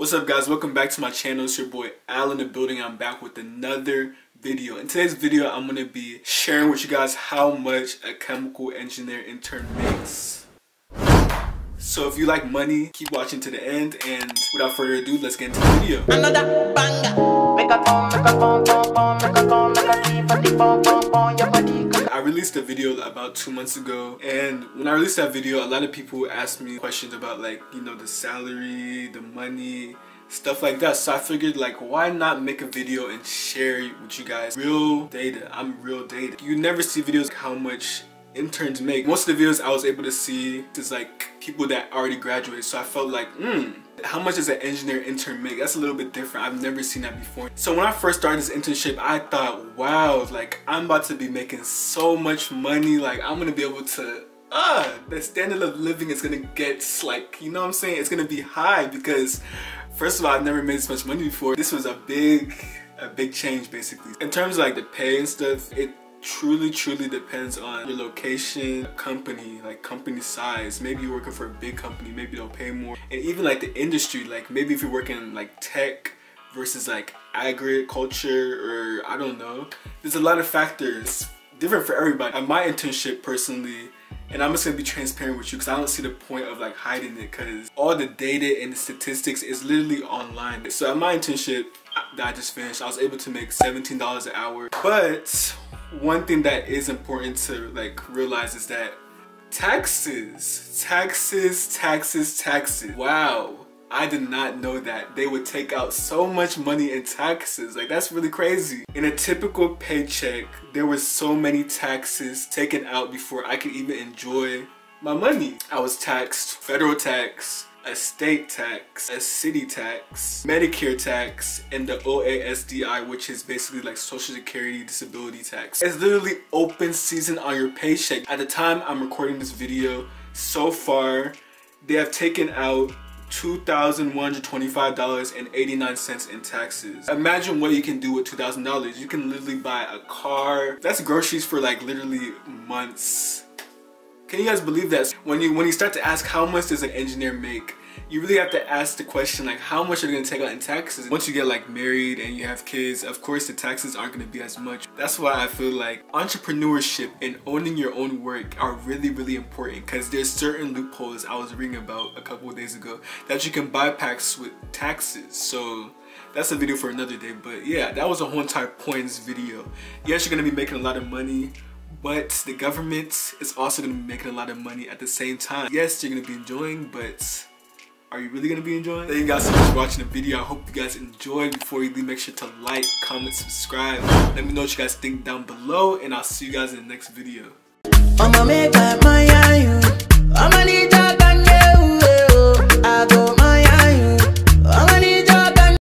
What's up guys, welcome back to my channel. It's your boy Al in the building. I'm back with another video. In today's video, I'm going to be sharing with you guys how much a chemical engineer intern makes. So if you like money, keep watching to the end. And without further ado, let's get into the video. Another banger. I released a video about two months ago. And when I released that video, a lot of people asked me questions about like, you know, the salary, the money, stuff like that. So i figured like why not make a video and share with you guys? Real data. I'm real data. You never see videos like how much interns make most of the videos i was able to see is like people that already graduated. So i felt like hmm how much does an engineer intern make? That's a little bit different. I've never seen that before. So when i first started this internship i thought wow like i'm about to be making so much money. Like i'm gonna be able to uh the standard of living is gonna get like you know what i'm saying? It's gonna be high because First of all, I've never made this much money before. This was a big, a big change basically. In terms of like the pay and stuff, it truly truly depends on your location company like company size maybe you're working for a big company maybe they'll pay more and even like the industry like maybe if you're working like tech versus like agriculture or I don't know there's a lot of factors different for everybody at my internship personally and I'm just gonna be transparent with you because I don't see the point of like hiding it because all the data and the statistics is literally online. So at my internship that I just finished, I was able to make $17 an hour. But one thing that is important to like realize is that taxes, taxes, taxes, taxes. Wow. I did not know that they would take out so much money in taxes. Like that's really crazy. In a typical paycheck, there were so many taxes taken out before I could even enjoy my money. I was taxed federal tax, estate tax, a city tax, Medicare tax, and the OASDI, which is basically like Social Security Disability tax. It's literally open season on your paycheck. At the time I'm recording this video, so far, they have taken out $2,125.89 in taxes. Imagine what you can do with $2,000. You can literally buy a car. That's groceries for like literally months. Can you guys believe that? When you when you start to ask how much does an engineer make, you really have to ask the question like how much are they gonna take out in taxes? Once you get like married and you have kids of course the taxes aren't gonna be as much. That's why i feel like entrepreneurship and owning your own work are really really important because there's certain loopholes i was reading about a couple of days ago that you can bypass with taxes. So that's a video for another day but yeah that was a whole entire points video. Yes you're gonna be making a lot of money but the government is also going to be making a lot of money at the same time. Yes, you're going to be enjoying, but are you really gonna be enjoying? Thank you guys so much for watching the video. I hope you guys enjoyed. Before you leave, make sure to like, comment, subscribe. Let me know what you guys think down below, and I'll see you guys in the next video.